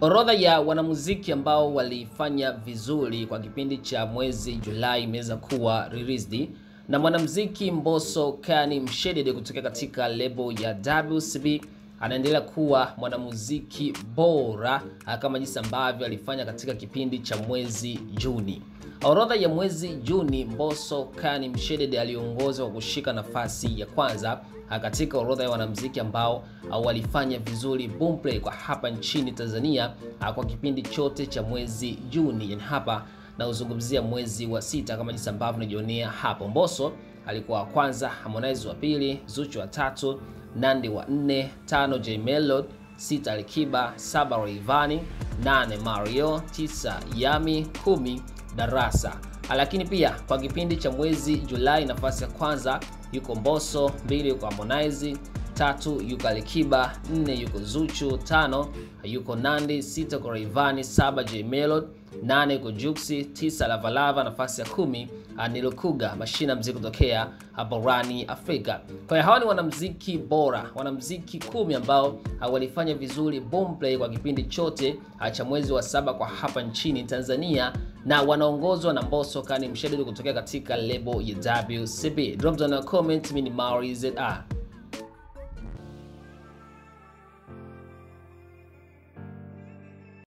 Orodha ya wanamuziki ambao walifanya vizuri kwa kipindi cha mwezi Julai imeweza kuwa released na mwanamuziki Mbosso Kani Mshedede kutokea katika lebo ya WCB anaendelea kuwa mwanamuziki bora kama jinsi ambavyo alifanya katika kipindi cha mwezi Juni. Orodha ya mwezi Juni, Mbosso Kani Mshedede aliongoza kwa kushika nafasi ya kwanza katika orodha ya wanamuziki ambao walifanya vizuri Boomplay kwa hapa nchini Tanzania kwa kipindi chote cha mwezi Juni. Yani hapa nauzungumzia mwezi wa sita kama jinsi ambavyo unajionea hapo. Mbosso alikuwa wa kwanza, Harmonize wa pili, Zuchu wa tatu, Nandi wa nne, tano J Melody, sita Alikiba, saba Rayvanny, nane Mario, tisa Yami, kumi Darasa. Lakini pia kwa kipindi cha mwezi Julai nafasi ya kwanza yuko Mbosso, mbili yuko Harmonize, tatu yuko Alikiba, nne yuko Zuchu, tano yuko Nandi, sita yuko Rayvanny, saba J Melody, nane yuko Juksi, tisa Lavalava, nafasi ya kumi ni Lukuga mashina mziki kutokea barani Afrika. Kwa hiyo hawa ni wanamziki bora, wanamziki kumi ambao walifanya vizuri Boomplay kwa kipindi chote cha mwezi wa saba kwa hapa nchini Tanzania na wanaongozwa na Mbosso Kani Mshedede kutokea katika lebo ya WCB. Drop down a comment, mimi ni Maurice ZR.